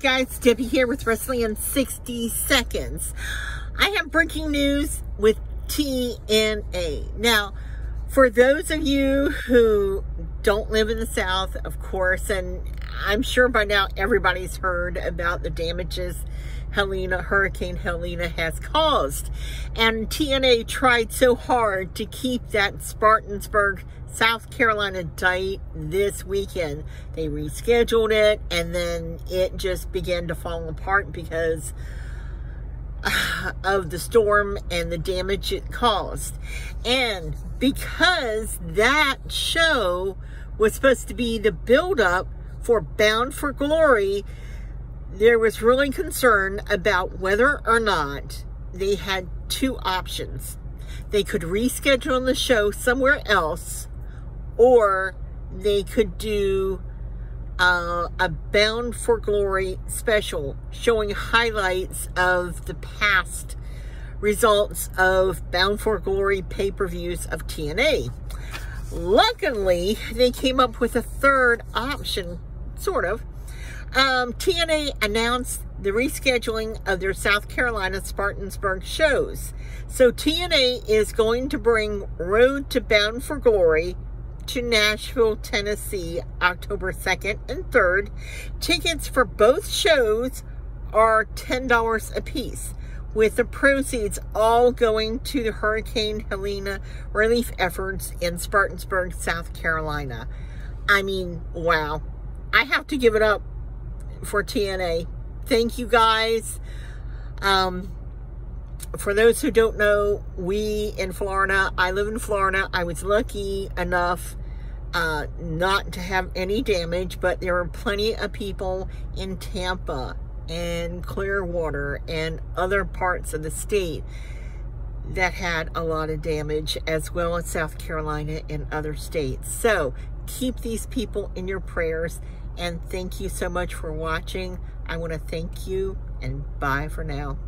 Guys, Debbie here with Wrestling in 60 Seconds. I have breaking news with TNA. Now, for those of you who don't live in the South, of course, and I'm sure by now everybody's heard about the damages Helena, Hurricane Helena has caused. And TNA tried so hard to keep that Spartansburg, South Carolina date this weekend. They rescheduled it and then it just began to fall apart because of the storm and the damage it caused. And because that show was supposed to be the build-up for Bound for Glory, there was really concern about whether or not they had two options. They could reschedule the show somewhere else, or they could do uh, a Bound for Glory special showing highlights of the past results of Bound for Glory pay-per-views of TNA. Luckily, they came up with a third option, sort of. Um, TNA announced the rescheduling of their South Carolina Spartansburg shows. So TNA is going to bring Road to Bound for Glory to Nashville, Tennessee, October 2nd and 3rd. Tickets for both shows are $10 a piece, with the proceeds all going to the Hurricane Helena relief efforts in Spartansburg, South Carolina. I mean, wow. I have to give it up for TNA. Thank you guys. Um, for those who don't know, we in Florida, I live in Florida. I was lucky enough uh, not to have any damage, but there were plenty of people in Tampa and Clearwater and other parts of the state that had a lot of damage, as well as South Carolina and other states. So keep these people in your prayers, and thank you so much for watching. I want to thank you, and bye for now.